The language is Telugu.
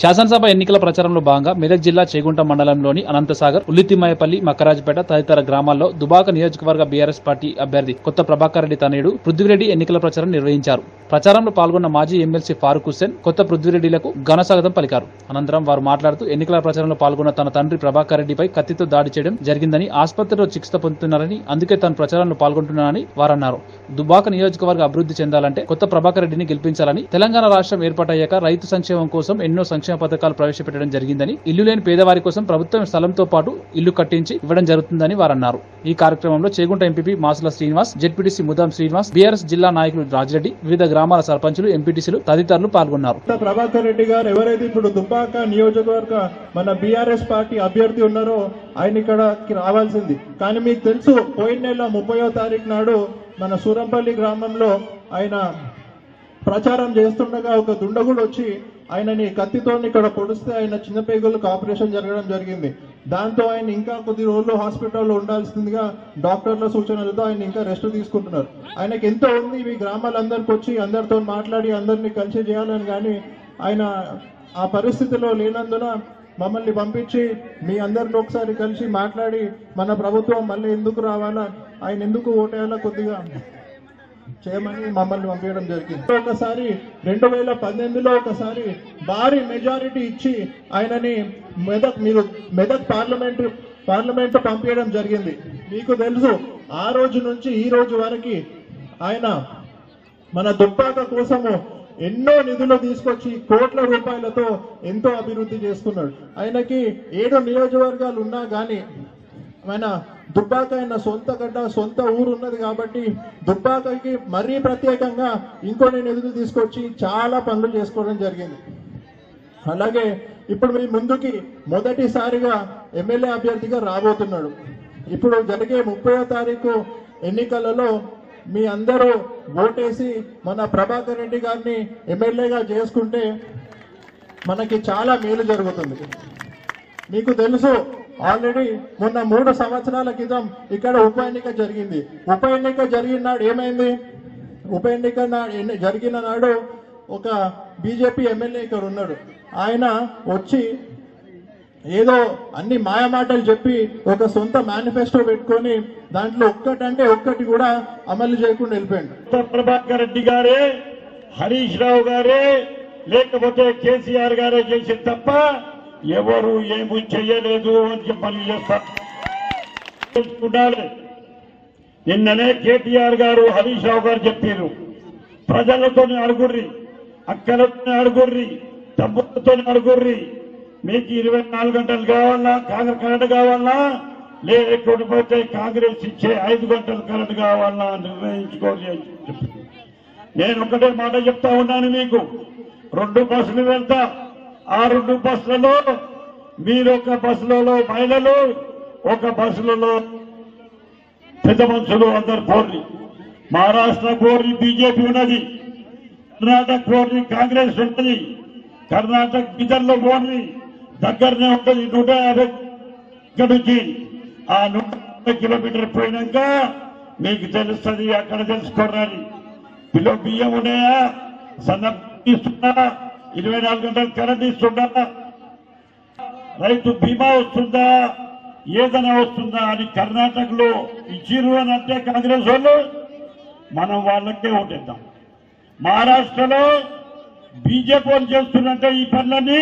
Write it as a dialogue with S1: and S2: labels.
S1: శాసనసభ ఎన్నికల ప్రచారంలో భాగంగా మెదక్ జిల్లా చేగుంట మండలంలోని అనంతసాగర్ ఉల్లితిమాయపల్లి మక్కరాజపేట తదితర గ్రామాల్లో దుబాక నియోజకవర్గ బీఆర్ఎస్ పార్టీ అభ్యర్థి కొత్త ప్రభాకర్ రెడ్డి తనయుడు పృథ్వీరెడ్డి ఎన్నికల ప్రచారం నిర్వహించారు. ప్రచారంలో పాల్గొన్న మాజీ ఎమ్మెల్సీ ఫారూక్ హుస్సేన్ కొత్త పృథ్వీరెడ్డిలకు ఘన స్వాగతం పలికారు. అనంతరం వారు మాట్లాడుతూ ఎన్నికల ప్రచారంలో పాల్గొన్న తన తండ్రి ప్రభాకర్ రెడ్డిపై కత్తితో దాడి చేయడం జరిగిందని ఆసుపత్రిలో చికిత్స పొందుతున్నారని అందుకే తాను ప్రచారంలో పాల్గొంటున్నానని వారన్నారు. దుబాక నియోజకవర్గ అభివృద్ధి చెందాలంటే కొత్త ప్రభాకర్ రెడ్డిని గెలిపించాలని తెలంగాణ రాష్ట్రం ఏర్పాటయ్యాక రైతు సంక్షేమం కోసం ఎన్నో సంక్షేమ పథకాలు ప్రవేశపెట్టడం జరిగిందని ఇల్లు లేని పేదవారి కోసం ప్రభుత్వం స్థలంతో పాటు ఇల్లు కట్టించి ఇవ్వడం జరుగుతుందని వారన్నారు. ఈ కార్యక్రమంలో Chegunta MP Masula Srinivas ZPTC Mudam Srinivas BRS జిల్లా నాయకులు రాజిరెడ్డి వివిధ గ్రామాల సర్పంచులు ఎంపీటీసీలు తదితరులు పాల్గొన్నారు.
S2: ప్రభాకర్ రెడ్డి గారు ఎవరైతే ఇప్పుడు దుబ్బాక నియోజకవర్గ మన బీఆర్ఎస్ పార్టీ అభ్యర్థి ఉన్నారో ఆయన ఇక్కడకి రావాల్సింది. కానీ మీకు తెలుసు పోయిన నెల ముప్పయో తారీఖు నాడు మన సూరంపల్లి గ్రామంలో ఆయన ప్రచారం చేస్తుండగా ఒక దుండగుడు వచ్చి ఆయనని కత్తితో ఇక్కడ పొడిస్తే ఆయన చిన్న పేగులకు ఆపరేషన్ జరగడం జరిగింది. దాంతో ఆయన ఇంకా కొద్ది రోజులు హాస్పిటల్లో ఉండాల్సిందిగా డాక్టర్ల సూచనలతో ఆయన ఇంకా రెస్ట్ తీసుకుంటున్నారు. ఆయనకి ఎంతో ఉంది మీ గ్రామాలందరికి వచ్చి అందరితో మాట్లాడి అందరినీ కలిసి చేయాలని కానీ ఆయన ఆ పరిస్థితిలో లేనందున మమ్మల్ని పంపించి మీ అందరిని ఒకసారి కలిసి మాట్లాడి మన ప్రభుత్వం మళ్ళీ ఎందుకు రావాలా ఆయన ఎందుకు ఓటేయాలా కొద్దిగా చేయమని మమ్మల్ని పంపించడం జరిగింది. ఒకసారి రెండు వేల పద్దెనిమిదిలో ఒకసారి భారీ మెజారిటీ ఇచ్చి ఆయనని మెదక్ మీరు మెదక్ పార్లమెంట్ పార్లమెంట్ పంపించడం జరిగింది. మీకు తెలుసు ఆ రోజు నుంచి ఈ రోజు వరకు ఆయన మన దుబ్బాక కోసము ఎన్నో నిధులు తీసుకొచ్చి కోట్ల రూపాయలతో ఎంతో అభివృద్ధి చేస్తున్నాడు. ఆయనకి ఏడు నియోజకవర్గాలు ఉన్నా కానీ ఆయన దుబ్బాక ఆయన సొంత గడ్డ సొంత ఊరు ఉన్నది కాబట్టి దుబ్బాకకి మరీ ప్రత్యేకంగా ఇంకొన్ని నిధులు తీసుకొచ్చి చాలా పనులు చేసుకోవడం జరిగింది. అలాగే ఇప్పుడు మీ ముందుకి మొదటిసారిగా ఎమ్మెల్యే అభ్యర్థిగా రాబోతున్నాడు. ఇప్పుడు జరిగే ముప్పయో తారీఖు ఎన్నికలలో మీ అందరూ ఓటేసి మన ప్రభాకర్ రెడ్డి గారిని ఎమ్మెల్యేగా చేసుకుంటే మనకి చాలా మేలు జరుగుతుంది. మీకు తెలుసు ఆల్రెడీ మొన్న మూడు సంవత్సరాల క్రితం ఇక్కడ ఉప ఎన్నిక జరిగింది. ఉప ఎన్నిక జరిగిన నాడు ఏమైంది? ఉప ఎన్నిక ఎన్ని- జరిగిన నాడు ఒక బీజేపీ ఎమ్మెల్యే ఇక్కడ ఉన్నాడు. ఆయన వచ్చి ఏదో అన్ని మాయమాటలు చెప్పి ఒక సొంత మేనిఫెస్టో పెట్టుకొని దాంట్లో ఒక్కటంటే ఒక్కటి కూడా అమలు చేయకుండా వెళ్ళిపోయాడు.
S3: ప్రభాకర్ రెడ్డి గారే హరీష్ రావు గారే లేకపోతే కేసీఆర్ గారే చేసి తప్ప ఎవరు ఏమి చెయ్యలేదు అని చెప్పని చేస్తా నిన్ననే కేటీఆర్ గారు హరీష్ రావు గారు చెప్పారు. ప్రజలతో అడుగుర్రి అక్కలతో అడుగుర్రి డబ్బులతో అడుగుర్రి మీకు ఇరవై నాలుగు గంటలు కావాలా? కాంగ్రెస్ కరెంట్ కావాలా? లేకపోతే కాంగ్రెస్ ఇచ్చే ఐదు గంటలు కరెంట్ కావాలా? నిర్ణయించుకోవాలి అని నేను ఒకటే మాట చెప్తా ఉన్నాను మీకు. రెండు బస్సులు వెళ్తా. ఆ రెండు బస్సులలో మీరు ఒక బస్సులలో మహిళలు ఒక బస్సులలో పెద్ద మనుషులు అందరు పోర్రి. మహారాష్ట్ర పోర్రి బీజేపీ ఉన్నది కర్ణాటక పోర్రి కాంగ్రెస్ ఉంటుంది కర్ణాటక బిదర్లో పోర్రి దగ్గరనే ఉంటుంది నూట యాభై ఇక్కడ నుంచి. ఆ నూట కిలోమీటర్ పోయినాక మీకు తెలుస్తుంది అక్కడ తెలుసుకోరాని కిలో బియ్యం ఉన్నాయా? సన్న ఇరవై నాలుగు గంటలు కరెంట్ ఇస్తుందా? రైతు బీమా వస్తుందా? ఏదైనా వస్తుందా అని కర్ణాటకలో ఇచ్చిరు అని అంటే కాంగ్రెస్ వాళ్ళు? మనం వాళ్ళకే ఓటేద్దాం. మహారాష్ట్రలో బీజేపీ వాళ్ళు చేస్తున్నట్టే ఈ పనులన్నీ